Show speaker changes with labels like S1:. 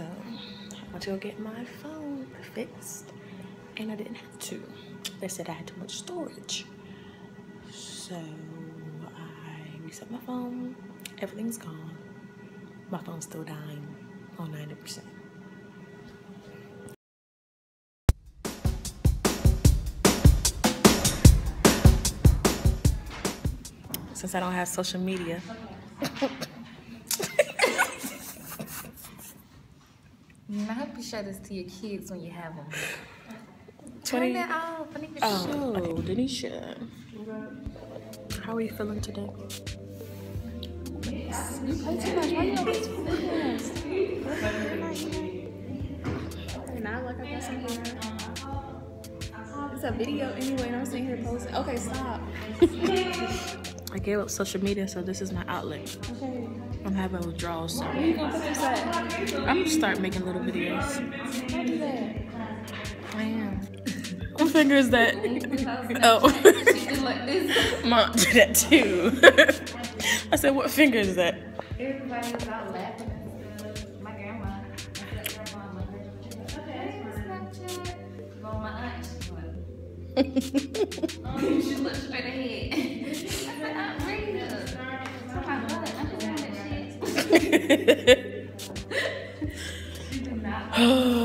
S1: went to go get my phone fixed, and I didn't have to. They said I had too much storage. So I reset my phone. Everything's gone. My phone's still dying on 90%. Since I don't have social media.
S2: I hope you show this to your kids when you have them.
S1: 20
S2: Turn that off. I need to
S1: Oh, Denisha. How are you feeling today?
S2: You play too much. Why you always fast?
S3: Not like I got some hair. It's a video anyway, and I'm sitting here posting. Okay, stop.
S1: I gave up social media, so this is my outlet.
S3: Okay.
S1: I'm having withdrawals, so
S3: Where you gonna put this at?
S1: I'm gonna start making little videos.
S3: Don't do that.
S1: I am. What finger is that? oh. Mom did that too. I said, what finger is that?
S2: Everybody was out laughing. My grandma, my grandma, my great Okay, Snapchat. Go my aunt. She looked straight ahead. I said, Aunt Rita. I'm like, what? I'm just doing that shit. She did not.